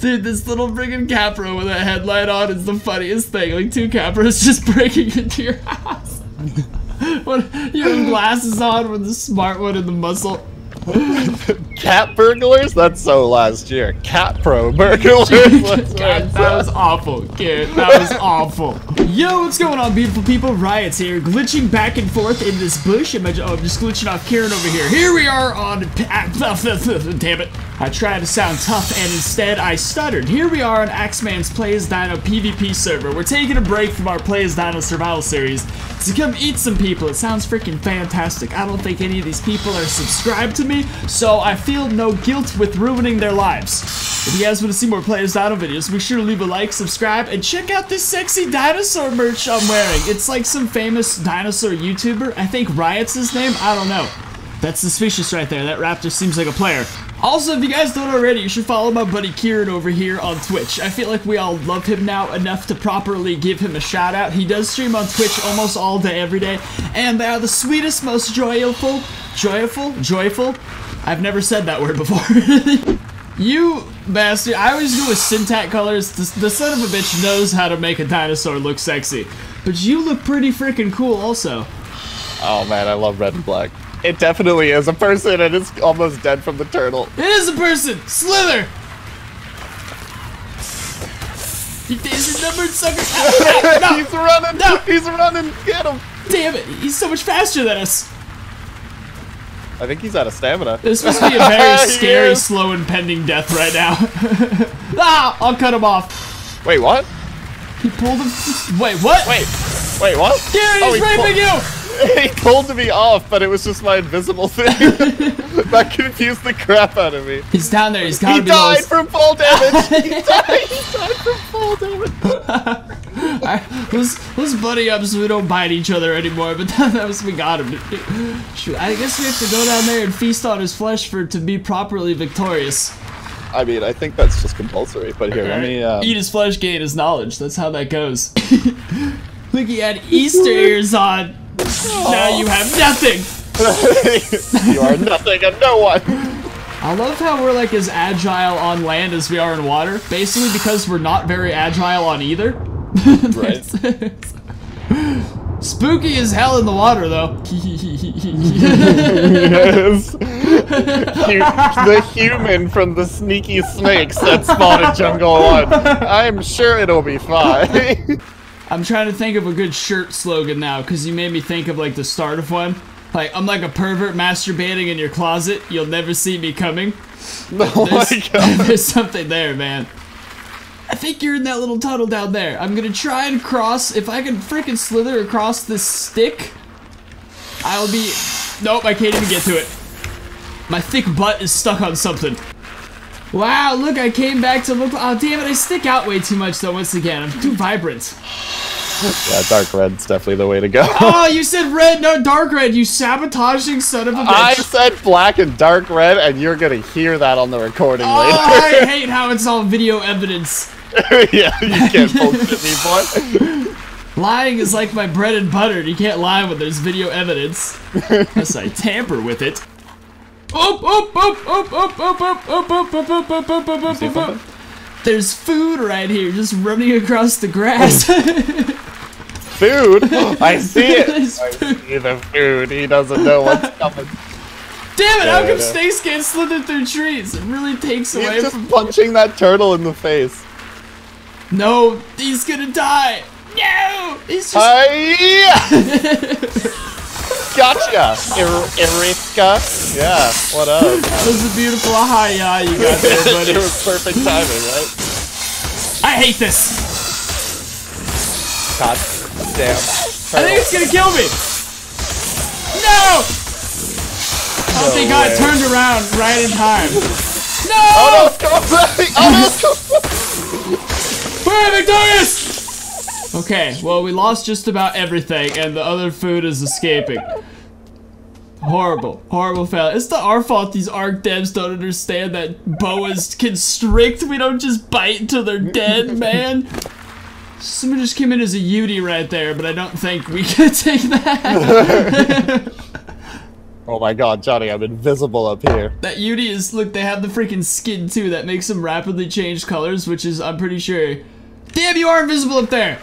Dude, this little friggin' Capra with a headlight on is the funniest thing. Like two Capras just breaking into your house. what, you have glasses on with the smart one and the muscle. Cat burglars? That's so last year. Cat pro burglars. God, that was awful, kid. That was awful. Yo, what's going on, beautiful people? Riots here, glitching back and forth in this bush. Am I, oh, I'm just glitching off Kieran over here. Here we are on. Damn it. I tried to sound tough and instead I stuttered. Here we are on Axeman's Play as Dino PvP server. We're taking a break from our Play as Dino survival series to come eat some people. It sounds freaking fantastic. I don't think any of these people are subscribed to me, so I feel no guilt with ruining their lives. If you guys want to see more Play as Dino videos, make sure to leave a like, subscribe, and check out this sexy dinosaur merch I'm wearing. It's like some famous dinosaur YouTuber. I think Riot's his name. I don't know. That's suspicious right there. That raptor seems like a player. Also, if you guys don't already, you should follow my buddy Kieran over here on Twitch. I feel like we all love him now enough to properly give him a shout out. He does stream on Twitch almost all day, every day, and they are the sweetest, most joyful, joyful, joyful. I've never said that word before. you bastard! I always do with syntax colors. The, the son of a bitch knows how to make a dinosaur look sexy, but you look pretty freaking cool, also. Oh man, I love red and black. It definitely is a person and it's almost dead from the turtle. It is a person! Slither! You daisy numbered sucker! No, no, He's running! No. He's running! Get him! Damn it! He's so much faster than us! I think he's out of stamina. This must be a very scary, is. slow, impending death right now. ah! I'll cut him off. Wait, what? He pulled him. Wait, what? Wait, wait, what? Gary, Oh, he's he raping you! he pulled me off, but it was just my invisible thing. that confused the crap out of me. He's down there. He's gotta He be died from fall damage. he died. He died from fall damage. Alright, let's, let's buddy up so we don't bite each other anymore, but that, that was we got him. Shoot, I guess we have to go down there and feast on his flesh for to be properly victorious. I mean, I think that's just compulsory. But here, let me. Um, Eat his flesh, gain his knowledge. That's how that goes. Look, he had Easter ears on. Now you have nothing. you are nothing and no one. I love how we're like as agile on land as we are in water. Basically because we're not very agile on either. Right. Spooky as hell in the water though. yes. The human from the sneaky snakes that spawned in Jungle One. I'm sure it'll be fine. I'm trying to think of a good shirt slogan now because you made me think of like the start of one. Like, I'm like a pervert masturbating in your closet. You'll never see me coming. oh my There's, god. there's something there, man. I think you're in that little tunnel down there. I'm gonna try and cross. If I can freaking slither across this stick, I'll be. Nope, I can't even get to it. My thick butt is stuck on something. Wow, look, I came back to look. Oh, damn it, I stick out way too much though, once again. I'm too vibrant. Yeah, dark red's definitely the way to go. Oh, you said red, no dark red, you sabotaging son of a bitch. I said black and dark red, and you're gonna hear that on the recording Oh, I hate how it's all video evidence. yeah, you can't bullshit me, boy. Lying is like my bread and butter. You can't lie when there's video evidence. Unless I tamper with it. There's food right here, just running across the grass. Food? I see it. I see the food. He doesn't know what's coming. Damn it! How come snakes can't slither through trees? It really takes away He's from. just punching that turtle in the face. No, he's gonna die. No, he's just. Hiya! Gotcha! Er, Ir- Iriska. Yeah, what up? That was a beautiful hi ya uh, you got there, it was perfect timing, right? I hate this. God damn. I think it's gonna kill me. No! Oh, No thank God, it turned around right in time. No! Oh no, it's coming back! Oh no, it's coming back! We're victorious! Okay, well, we lost just about everything, and the other food is escaping. Horrible, horrible fail. It's not our fault these Ark devs don't understand that boas constrict. We don't just bite until they're dead, man. Someone just came in as a Yuty right there, but I don't think we can take that. Oh my god, Johnny, I'm invisible up here. That Yuty is look. They have the freaking skin too that makes them rapidly change colors, which is I'm pretty sure. Damn, you are invisible up there.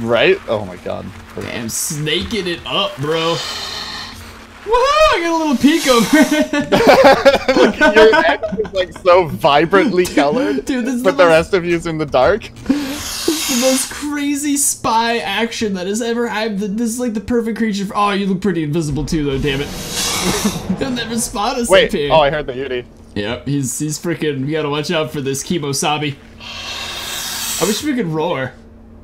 Right? Oh my god. Damn, snaking it up, bro. Woohoo! I got a little peek over. Your head is like so vibrantly colored, Dude, this is but the the most- rest of you's in the dark. the most crazy spy action that has ever happened. This is like the perfect creature. For, oh, you look pretty invisible too, though. Damn it! You'll never spot us Wait, here. oh, I heard the Yuty. Yep, he's he's freaking. We gotta watch out for this Kimosabi. I wish we could roar.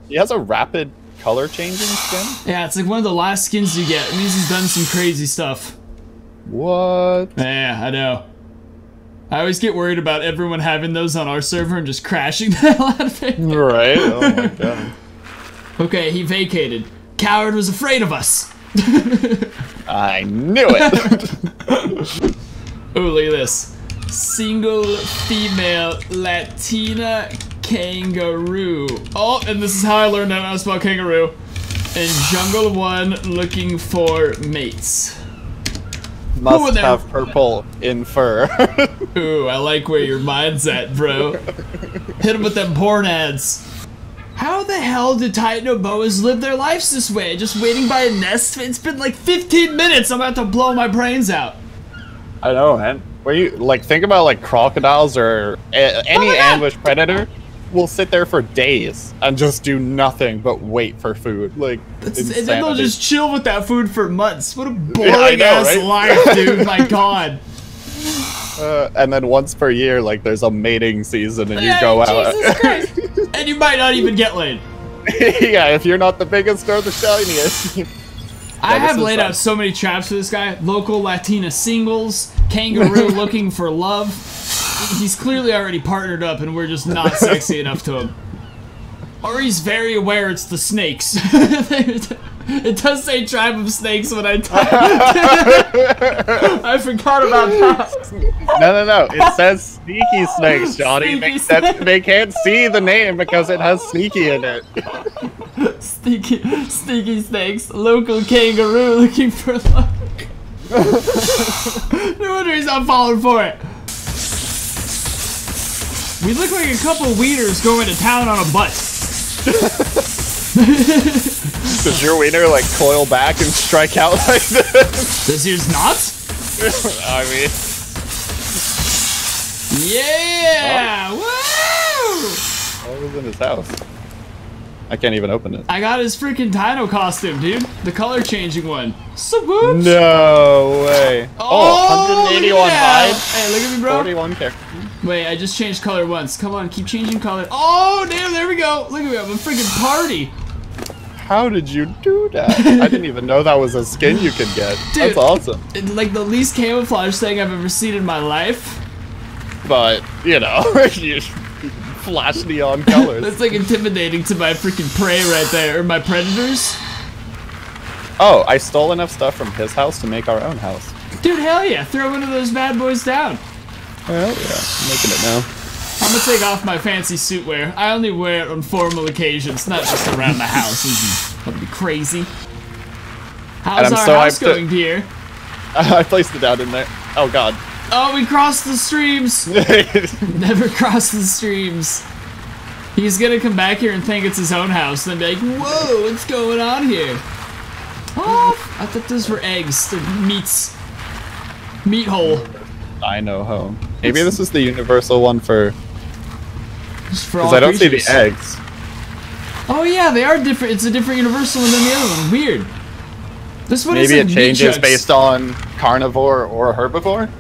He has a rapid color changing skin. Yeah, it's like one of the last skins you get. It means he's done some crazy stuff. What? Yeah, I know. I always get worried about everyone having those on our server and just crashing the hell out of it. Right? Oh my god. Okay, he vacated. Coward was afraid of us. I knew it. Oh, look at this. Single female Latina kangaroo. Oh, and this is how I learned how to spell kangaroo. In Jungle One, looking for mates. Must have purple in fur. Ooh, I like where your mind's at, bro. Hit him with them porn ads. How the hell do Titanoboas live their lives this way? Just waiting by a nest? It's been like 15 minutes. I'm about to blow my brains out. I know, man. Where you like think about like crocodiles or any Oh ambush predator will sit there for days and just do nothing but wait for food. Like and then they'll just chill with that food for months. What a boring Yeah, know, ass right? life, dude. My god. Uh, and then once per year, like there's a mating season, and you Yeah, go out. And you might not even get laid. yeah, if you're not the biggest or the shiniest. I have laid fun. out so many traps for this guy. Local Latina singles, kangaroo looking for love. He's clearly already partnered up, and we're just not sexy enough to him. Or he's very aware it's the snakes. it does say tribe of snakes when I type. I forgot about that. no, no, no. It says sneaky snakes, Johnny. Sneaky They, that, they can't see the name because it has sneaky in it. Sneaky, sneaky snakes. Local kangaroo looking for love. no wonder he's not falling for it. We look like a couple wieners going to town on a bus. Does your wiener like coil back and strike out like this? This here's not? I mean, Yeah! Woo! what was in his house? I can't even open it. I got his freaking Dino costume, dude. The color changing one. So whoops. No way. Oh, oh at 181 that. vibes. Hey, look at me, bro. 41 characters. Wait, I just changed color once. Come on, keep changing color. Oh, damn, there we go. Look at me, I'm a freaking party. How did you do that? I didn't even know that was a skin you could get. Dude. That's awesome. Like the least camouflage thing I've ever seen in my life. But, you know, you flash neon colors. That's like intimidating to my freaking prey right there, or my predators. Oh, I stole enough stuff from his house to make our own house. Dude, hell yeah, throw one of those bad boys down. Well, yeah, I'm making it now. I'm gonna take off my fancy suit wear. I only wear it on formal occasions, not just around the house. That'd be crazy. How's our so house hyped to- going, dear? I placed it down in there. Oh god. Oh, we crossed the streams. Never cross the streams. He's gonna come back here and think it's his own house, and then be like, "Whoa, what's going on here?" Oh, I thought those were eggs. The meats. Meat hole. I know home. Maybe this is the universal one for Just for because I don't see the eggs. Oh yeah, they are different. It's a different universal one than the other one. Weird. This one Maybe is it changes based on carnivore or herbivore.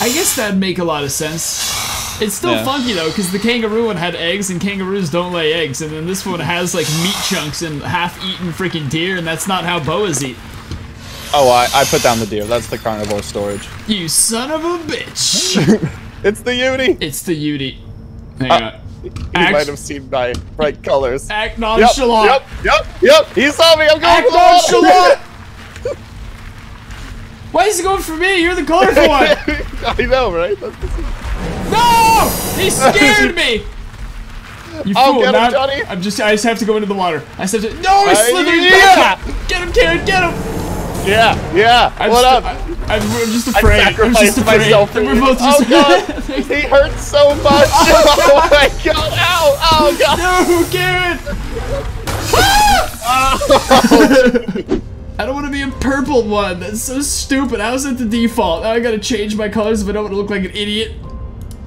I guess that'd make a lot of sense. It's still Yeah. funky though, because the kangaroo one had eggs, and kangaroos don't lay eggs, and then this one has like meat chunks and half-eaten freaking deer, and that's not how boas eat. Oh, I, I put down the deer. That's the carnivore storage. You son of a bitch! It's the Uni. it's the Yuty. Hang Uh, on. You Act- might have seen my bright colors. Act nonchalant. yep, yep, yep. He saw me. I'm going Act for the water. nonchalant. Why is he going for me? You're the colorful one. I know, right? No! He scared me! You Oh, fool, get him, Johnny. I'm just I just have to go into the water. I just have to No, he's Uh, slithering yeah. back! Get him, Karen, get him! Yeah, yeah. I'm what just, up? I, am just I afraid. I'm sacrificed just afraid. myself for We're both Oh god, he hurts so much. oh my god! Ow! Oh god! no, Garrett! I don't want to be a purple one. That's so stupid. How is it the default? Now I gotta change my colors if I don't want to look like an idiot.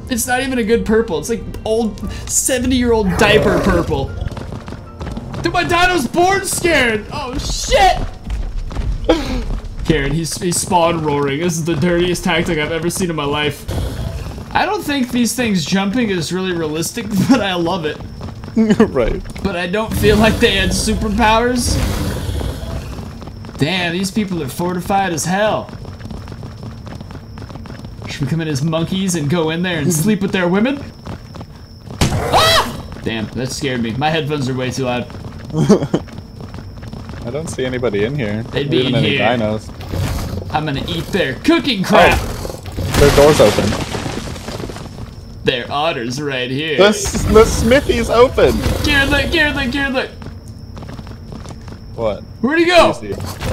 It's not even a good purple. It's like old 70 year old diaper purple. Dude, my dino's born scared. Oh shit! Karen, he's, he's spawn roaring. This is the dirtiest tactic I've ever seen in my life. I don't think these things jumping is really realistic, but I love it. right. But I don't feel like they had superpowers. Damn, these people are fortified as hell. Should we come in as monkeys and go in there and sleep with their women? Ah! Damn, that scared me. My headphones are way too loud. I don't see anybody in here. They'd be even in here. dinos. I'm gonna eat their cooking crap. Their door's open. Their otters right here. The, s- the smithy's open. Kieran, look, Kieran, look, Kieran, look. What? Where'd he go?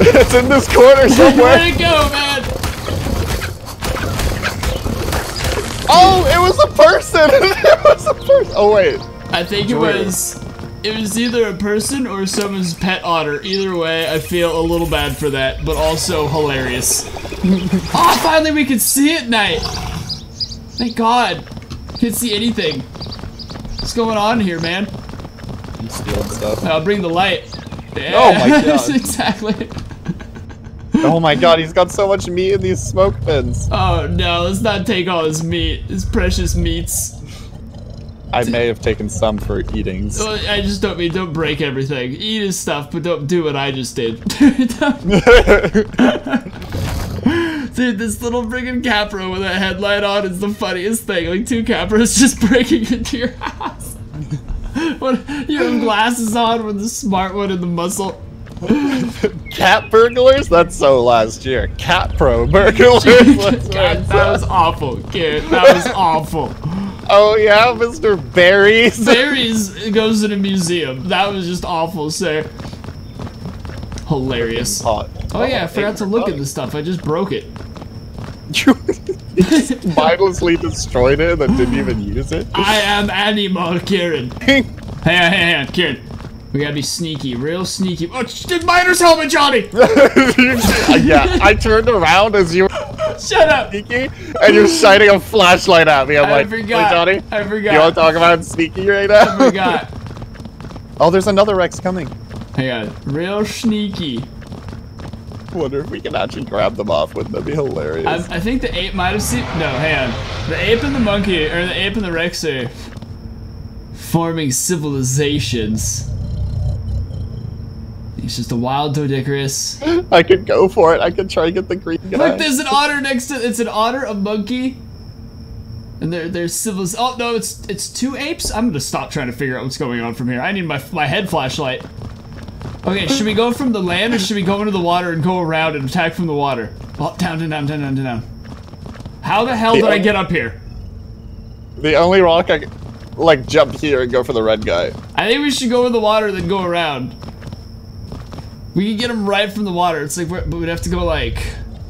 It's in this corner somewhere. Where'd he go, man? oh, it was a person. it was a person. Oh wait. I think it was it was either a person or someone's pet otter. Either way, I feel a little bad for that, but also hilarious. oh, finally we can see at night. Thank God. Can't see anything. What's going on here, man? I'm stealing stuff. I'll bring the light. Yeah, Oh my God. exactly. Oh my god, he's got so much meat in these smoke bins. Oh no, let's not take all his meat, his precious meats. I may have taken some for eating. Well, I just don't mean don't break everything. Eat his stuff, but don't do what I just did. Dude, this little friggin' Capra with a headlight on is the funniest thing. Like two Capras just breaking into your house. What you have glasses on with the smart one and the muscle. Cat burglars? That's so last year. Cat pro burglars. God, that was awful, kid. That was awful. oh yeah, Mr. Berries. Berries goes in a museum. That was just awful, sir. Hilarious. Oh yeah, I forgot to look at the stuff. I just broke it. You mindlessly destroyed it and didn't even use it. I am Animal Kieran. Hang on, hang on, Kieran. We gotta be sneaky, real sneaky. Oh, the miner's helmet, Johnny! yeah, I turned around as you Shut up! sneaky, and you're shining a flashlight at me. I'm I like, forgot. Johnny, I forgot. you want to talk about sneaky right now? I forgot. oh, there's another Rex coming. Hang on, uh, real sneaky. Wonder if we can actually grab them off. Wouldn't that be hilarious? I, I think the ape might have seen. No, hang on. The ape and the monkey, or the ape and the Rex are forming civilizations. It's just a wild Doedicurus. I could go for it. I could try and get the green guy. Look, there's an otter next to. It's an otter, a monkey, and they're they're civils. Oh no, it's it's two apes. I'm gonna stop trying to figure out what's going on from here. I need my my head flashlight. Okay, should we go from the land or should we go into the water and go around and attack from the water? Oh, down, down, down, down, down, down. How the hell did I get up here? The only rock I like jump here and go for the red guy. I think we should go in the water then go around. We can get him right from the water. It's like, we're- but we'd have to go like.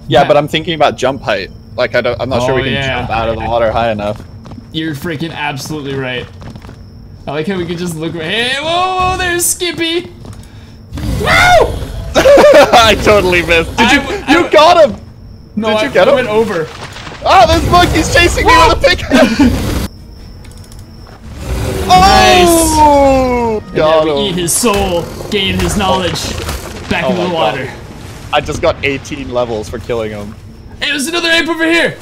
Yeah, Yeah. but I'm thinking about jump height. Like I don't, I'm not sure Oh, we can yeah. jump out of the water high enough. You're freaking absolutely right. I like how we could just look. Hey, whoa, whoa, there's Skippy. Woo! I totally missed. Did I you? w- I you got him. No, Did I, you get I him? went over. Ah, this monkey's chasing me with a pickaxe. oh, And got we eat his soul, gain his knowledge, back Oh into the water. God. I just got 18 levels for killing him. Hey, there's another ape over here.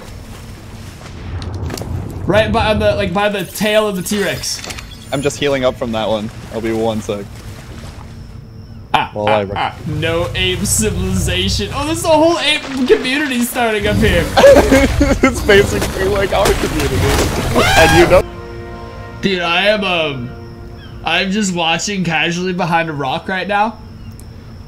Right by the like by the tail of the T-Rex. I'm just healing up from that one. I'll be one sec. Ah, Well, ah, ah, no ape civilization. Oh, there's a whole ape community starting up here. it's basically like our community. and you know, Dude, I am um, I'm just watching casually behind a rock right now,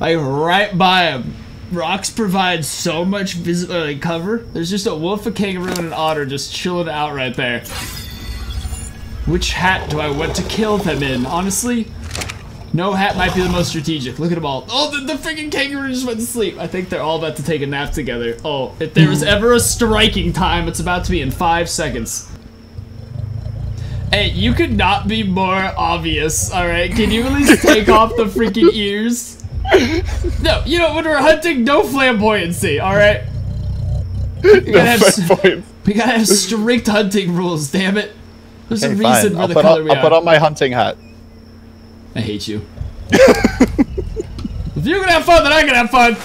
like right by him. Rocks provide so much visible like, cover. There's just a wolf, a kangaroo, and an otter just chilling out right there. Which hat do I want to kill them in? Honestly, No hat might be the most strategic. Look at them all. Oh, the, the freaking kangaroo just went to sleep. I think they're all about to take a nap together. Oh, if there was mm. ever a striking time, it's about to be in five seconds. Hey, you could not be more obvious, alright? Can you at least take off the freaking ears? No, you know, when we're hunting, no flamboyancy, alright? We gotta, have, we gotta have strict hunting rules, damn it. There's a reason fine. for I'll, the color on, we I'll put on my hunting hat. I hate you. if you're gonna have fun, then I can have fun.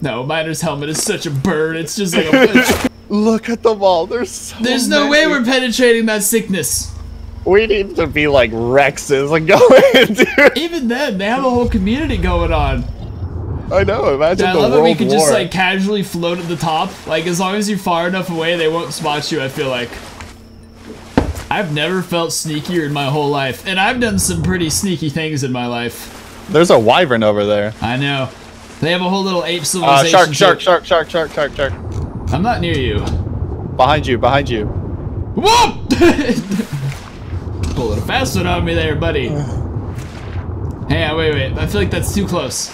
No, Miner's helmet is such a bird. It's just like a. Look at them all. There's so There's no way we're penetrating that sickness. We need to be like Rexes and go in, dude. Even then, they have a whole community going on. I know. Imagine I the love that we can war. just like casually float at the top. Like as long as you're far enough away, they won't spot you. I feel like. I've never felt sneakier in my whole life, and I've done some pretty sneaky things in my life. There's a wyvern over there. I know. They have a whole little ape Uh, civilization. shark, shark, shark, shark, shark, shark, shark. I'm not near you. Behind you, behind you. Whoop! Pulling a fast one on me there, buddy. Hey, uh, wait, wait. I feel like that's too close.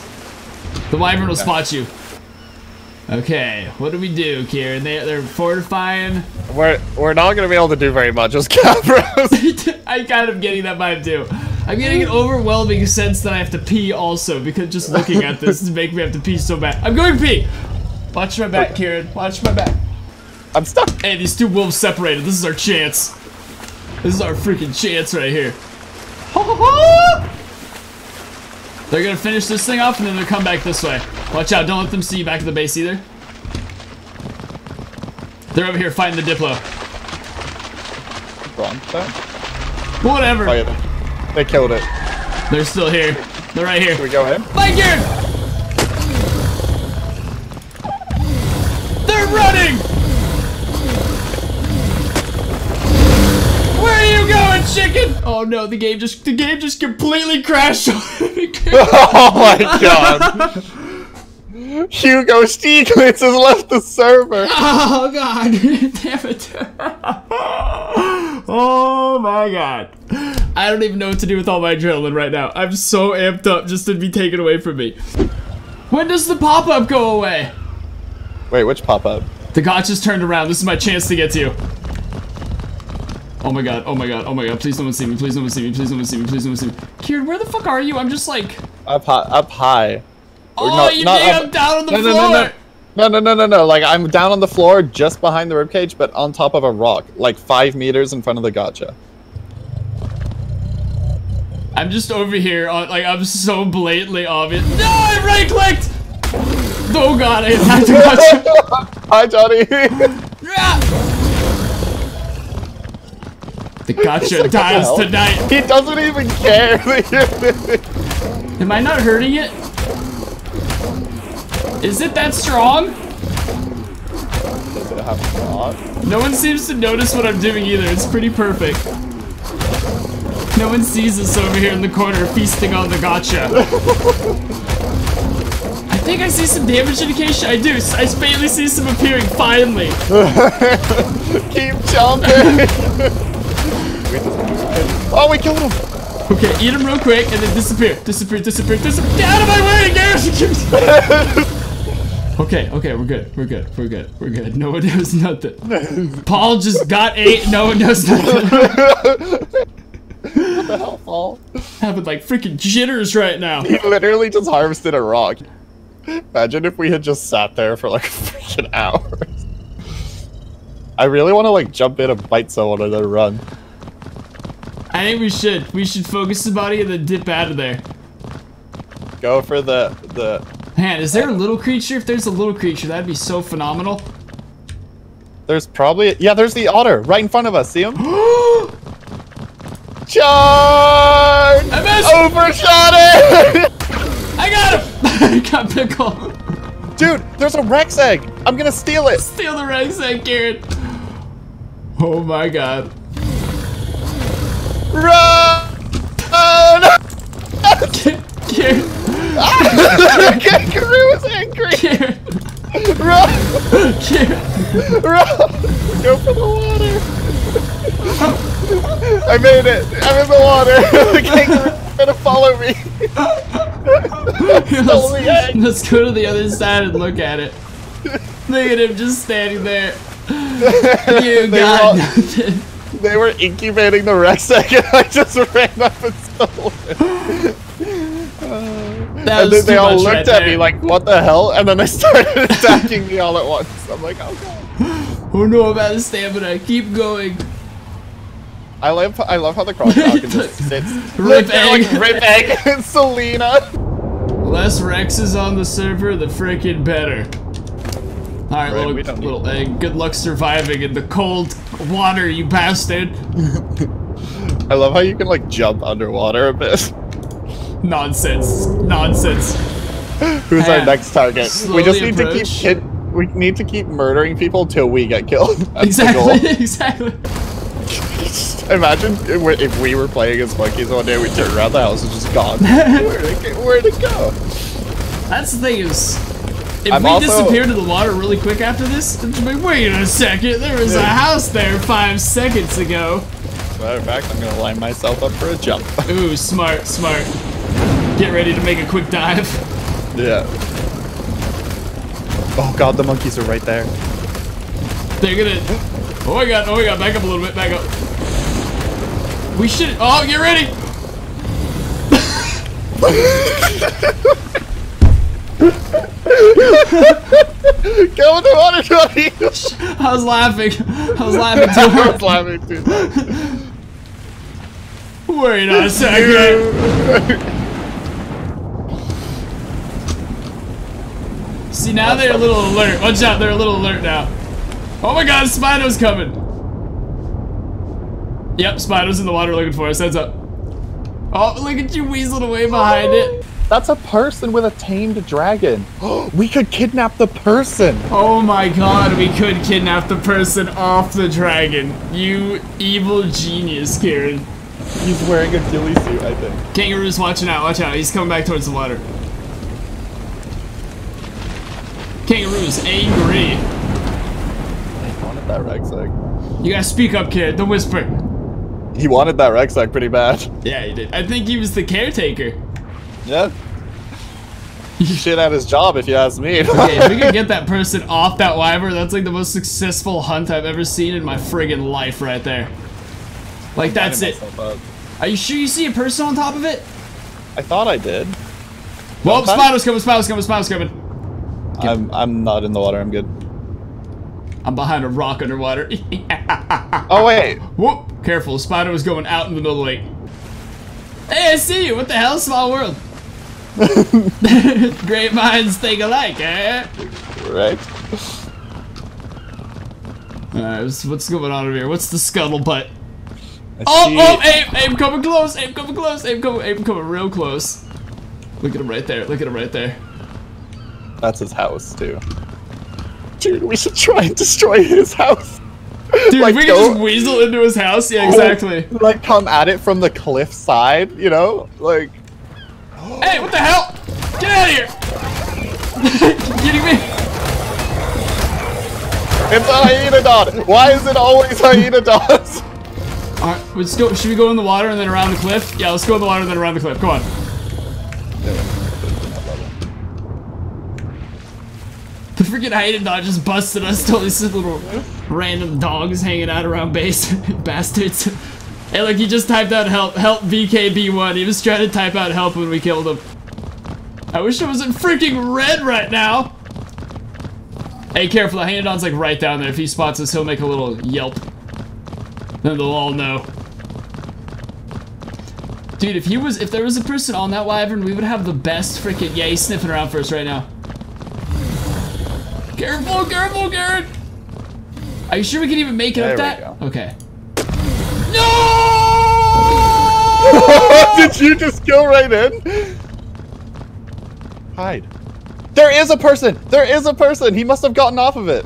The wyvern will spot you. Okay, what do we do, Kieran? They, they're fortifying. We're we're not gonna be able to do very much as Capros. I kind of getting that vibe too. I'm getting an overwhelming sense that I have to pee also because just looking at this is making me have to pee so bad. I'm going to pee. Watch my back, Kieran. Watch my back. I'm stuck. Hey, these two wolves separated. This is our chance. This is our freaking chance right here. They're gonna finish this thing off and then they'll come back this way. Watch out, don't let them see you back at the base either. They're over here fighting the Diplo. Whatever. Oh yeah, they, killed it. They're still here. They're right Can we go in? Kieran! Chicken? Oh no, the game just the game just completely crashed. Oh my god. Hugo Stieglitz has left the server. Oh god, damn it. oh my god. I don't even know what to do with all my adrenaline right now. I'm so amped up just to be taken away from me. When does the pop-up go away? Wait, which pop up? The Gacha's turned around. This is my chance to get to you. Oh my god, oh my god, oh my god. Please don't see me, please don't see me, please don't see me, please don't see me. Kieran, where the fuck are you? I'm just like, Up high. Up high. oh, not- you not up- I'm down on the No, floor? no, no, no. No, no, no, no, no. Like I'm down on the floor, just behind the ribcage, but on top of a rock, like five meters in front of the Gacha. I'm just over here, uh, like, I'm so blatantly obvious. No, I right-clicked! Oh god, I attacked the Gacha. Hi, Johnny. The Gacha dies hell? tonight. he doesn't even care. Am I not hurting it? Is it that strong? you're- have not. No one seems to notice what I'm doing either. It's pretty perfect. No one sees us over here in the corner feasting on the Gacha. I think I see some damage indication. I do. I faintly see some appearing. Finally. Keep jumping. Oh, we killed him. Okay, eat him real quick and then disappear. Disappear, disappear, disappear. Get out of my way, Garrison! okay, okay, we're good. We're good. We're good. We're good. No one knows nothing. Paul just got eight. No one knows nothing. What the hell, Paul? Having like freaking jitters right now. He literally just harvested a rock. Imagine if we had just sat there for like freaking hours. I really want to like jump in and bite someone and then run. I think we should. We should focus the body and then dip out of there. Go for the the. Man, is there a little creature? If there's a little creature, that'd be so phenomenal. There's probably yeah. There's the otter right in front of us. See him? I Charge! missed! Overshot it! I got him! I got pickle. Dude, there's a Rex egg. I'm gonna steal it. Steal the Rex egg, Garrett. Oh my god. Run! Run! Garrett, Kangaroo is angry. Garrett, Run! Garrett. Run! Go for the water. I made it. I'm in the water. the trying to follow me. Stole the egg. let's, let's go to the other side and look at it. Look at him just standing there. You got all- nothing. They were incubating the Rex egg and I just ran up and stole it. That and then they all looked right at me like, what the hell? And then they started attacking me all at once. I'm like, oh god. Oh no, I'm out of stamina. Keep going. I love I love how the crocodile just sit. Rip egg. Like, rip egg and Selena. Less Rexes on the server, the freaking better. Alright, Right, little, little egg. Good luck surviving in the cold water, you bastard. I love how you can like jump underwater a bit. Nonsense. Nonsense. Who's our next target? we just need to keep hit. We need to keep murdering people till we get killed. That's. Exactly, exactly. Imagine if we- if we were playing as monkeys one day, we turn around the house and just gone. Where'd it, go- where'd it go? That's the thing is, if I'm we also- disappear to the water really quick after this, it's like, wait a second, there was a house there five seconds ago. As a matter of fact, I'm gonna line myself up for a jump. Ooh, smart, smart. Get ready to make a quick dive. yeah. Oh god, the monkeys are right there. They're gonna. Oh my god! Oh my god! Back up a little bit. Back up. We should. Oh, get ready! Go in the water, Johnny! I was laughing. I was laughing too. I was laughing too. Wait a second. See now they're a little alert. Watch out! They're a little alert now. Oh my god! Spider's coming. Yep, Spider's in the water looking for us. Heads up. Oh, look at you weaseled away behind it. That's a person with a tamed dragon. we could kidnap the person. Oh my god, we could kidnap the person off the dragon. You evil genius, Kieran. He's wearing a ghillie suit, I think. Kangaroo's watching out, watch out. He's coming back towards the water. Kangaroo's angry. He wanted that egg. You gotta speak up, kid. Don't whisper. He wanted that egg pretty bad. Yeah, he did. I think he was the caretaker. Yeah. He shit at his job, if you ask me. Okay, if we could get that person off that wyvern, that's like the most successful hunt I've ever seen in my friggin' life right there. Like, that's it. Are you sure you see a person on top of it? I thought I did. Well, Spider's coming, Spider's coming, Spider's coming. I'm I'm not in the water. I'm good. I'm behind a rock underwater. Oh wait. Whoop! Careful, Spider was going out in the middle of the lake. Hey, I see you! What the hell, small world? Great minds think alike, eh? Right. Alright, what's, what's going on over here? What's the scuttlebutt? I Oh, see- oh, aim, aim coming close, aim coming close, aim coming, aim coming real close. Look at him right there, look at him right there. That's his house too. Dude, we should try and destroy his house. Dude, Like, we can go- just weasel into his house, yeah, exactly. Like come at it from the cliff side, you know? Like Hey, what the hell? Get out of here! you kidding me? it's a hyena dot. Why is it always hyena dots? Alright, let's go. Should we go in the water and then around the cliff? Yeah, let's go in the water and then around the cliff. Come on. The freaking hyena dog just busted us. Till these little random dogs hanging out around base. Bastards. Hey, look, he just typed out help. Help VKB1. He was trying to type out help when we killed him. I wish it was in freaking red right now. Hey, careful. The hyena dog's like right down there. If he spots us, he'll make a little yelp. Then they'll all know. Dude, if he was, if there was a person on that wyvern, we would have the best freaking. Yeah, he's sniffing around for us right now. Careful, careful, Garrett. Are you sure we can even make it There up we that? go. Okay. No! Did you just go right in? Hide. There is a person! There is a person! He must have gotten off of it.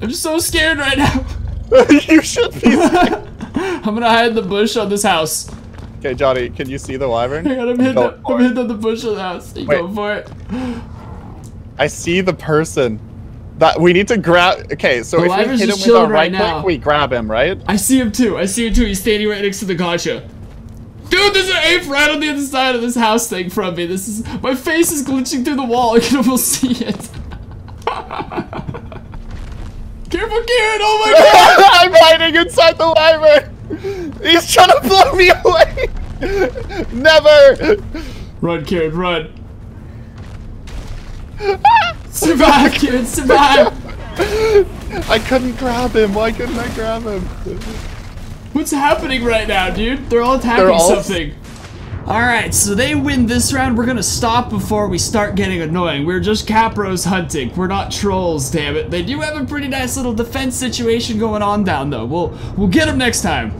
I'm just so scared right now. you should be. I'm gonna hide in the bush on this house. okay, Johnny, can you see the wyvern? Hang on, I'm hitting, Go I'm it. hitting the bush of the house. You Wait. going for it? I see the person. That we need to grab. Okay, so if we hit him with our right right click, now. we grab him, right? I see him too. I see him too. He's standing right next to the Gacha. Dude, there's an ape right on the other side of this house thing from me. This is my face is glitching through the wall. I can almost see it. Careful, Kieran! Oh my god! I'm hiding inside the library. He's trying to blow me away. Never. Run, Kieran, run! Survive, Kieran, survive! I couldn't grab him. Why couldn't I grab him? What's happening right now, dude? They're all attacking They're all- something. Alright, so they win this round. We're gonna stop before we start getting annoying. We're just Capros hunting. We're not trolls, damn it. They do have a pretty nice little defense situation going on down though. We'll we'll get them next time.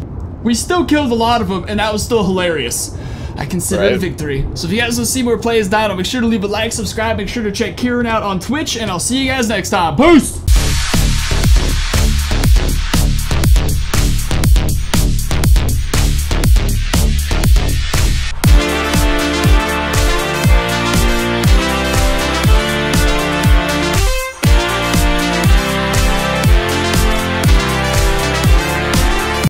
We still killed a lot of them, and that was still hilarious. I consider it a victory. So if you guys want to see more plays down, make sure to leave a like, subscribe, make sure to check Kieran out on Twitch, and I'll see you guys next time. Peace!